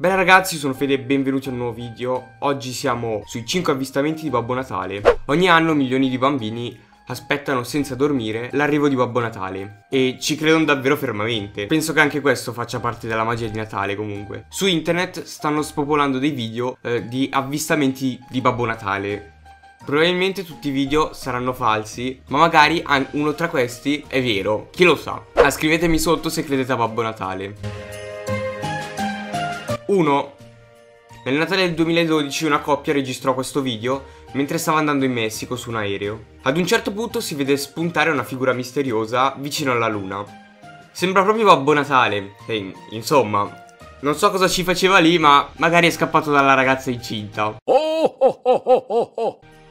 Bene ragazzi, sono Fede e benvenuti a un nuovo video. Oggi siamo sui 5 avvistamenti di Babbo Natale. Ogni anno milioni di bambini aspettano senza dormire l'arrivo di Babbo Natale e ci credono davvero fermamente. Penso che anche questo faccia parte della magia di Natale comunque. Su internet stanno spopolando dei video eh, di avvistamenti di Babbo Natale. Probabilmente tutti i video saranno falsi, ma magari uno tra questi è vero. Chi lo sa? Ah, scrivetemi sotto se credete a Babbo Natale. 1. Nel Natale del 2012 una coppia registrò questo video mentre stava andando in Messico su un aereo. Ad un certo punto si vede spuntare una figura misteriosa vicino alla luna. Sembra proprio Babbo Natale. E, insomma, non so cosa ci faceva lì, ma magari è scappato dalla ragazza incinta.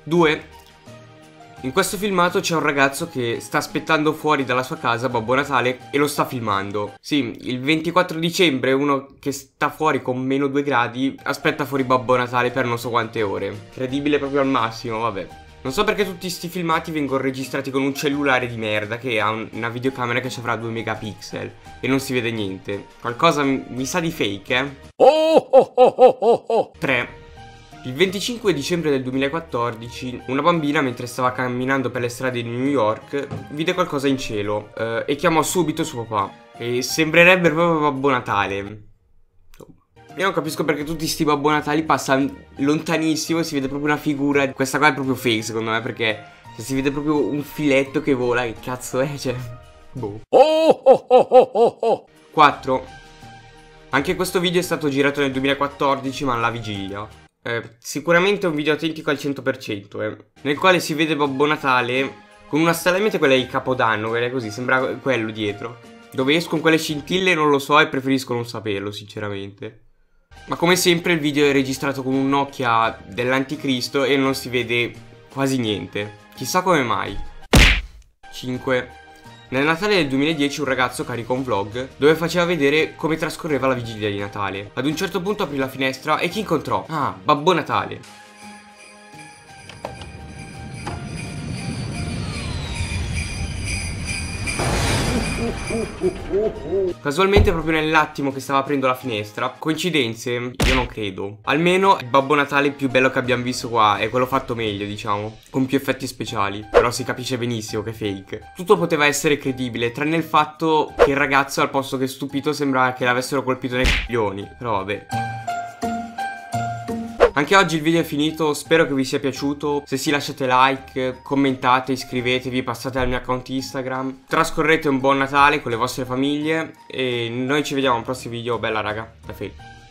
2. In questo filmato c'è un ragazzo che sta aspettando fuori dalla sua casa Babbo Natale e lo sta filmando. Sì, il 24 dicembre uno che sta fuori con meno 2 gradi aspetta fuori Babbo Natale per non so quante ore. Credibile proprio al massimo, vabbè. Non so perché tutti questi filmati vengono registrati con un cellulare di merda che ha un, una videocamera che ci avrà 2 megapixel e non si vede niente. Qualcosa mi, mi sa di fake, eh? Oh, oh, oh, oh, oh, oh. 3. Il 25 dicembre del 2014 una bambina mentre stava camminando per le strade di New York vide qualcosa in cielo eh, e chiamò subito suo papà e sembrerebbe proprio Babbo Natale. Io non capisco perché tutti questi Babbo Natali passano lontanissimo e si vede proprio una figura. Questa qua è proprio fake secondo me perché se si vede proprio un filetto che vola, che cazzo è? Cioè, boh. Oh, oh, oh, oh, oh, oh. 4. Anche questo video è stato girato nel 2014 ma alla vigilia. Eh, sicuramente un video autentico al 100%, eh, nel quale si vede Babbo Natale con una stella in mente quella di Capodanno, quella così, sembra quello dietro. Dove escono quelle scintille non lo so e preferisco non saperlo, sinceramente. Ma come sempre il video è registrato con un Nokia dell'anticristo e non si vede quasi niente. Chissà come mai. 5. Nel Natale del 2010 un ragazzo caricò un vlog dove faceva vedere come trascorreva la vigilia di Natale. Ad un certo punto aprì la finestra e chi incontrò? Ah, Babbo Natale. Casualmente proprio nell'attimo che stava aprendo la finestra Coincidenze? Io non credo. Almeno il Babbo Natale più bello che abbiamo visto qua È quello fatto meglio diciamo Con più effetti speciali. Però si capisce benissimo che è fake. Tutto poteva essere credibile Tranne il fatto che il ragazzo al posto che stupito Sembrava che l'avessero colpito nei coglioni. Però vabbè anche oggi il video è finito, spero che vi sia piaciuto. Se sì lasciate like, commentate, iscrivetevi, passate al mio account Instagram. Trascorrete un buon Natale con le vostre famiglie e noi ci vediamo al prossimo video. Bella raga, da Fate.